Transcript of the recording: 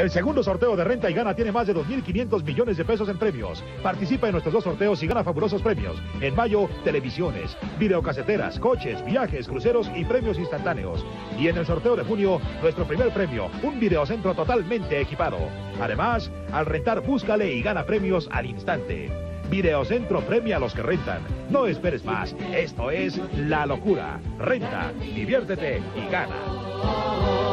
El segundo sorteo de renta y gana tiene más de 2.500 millones de pesos en premios. Participa en nuestros dos sorteos y gana fabulosos premios. En mayo, televisiones, videocaseteras, coches, viajes, cruceros y premios instantáneos. Y en el sorteo de junio, nuestro primer premio, un videocentro totalmente equipado. Además, al rentar, búscale y gana premios al instante. Videocentro premia a los que rentan. No esperes más. Esto es La Locura. Renta, diviértete y gana.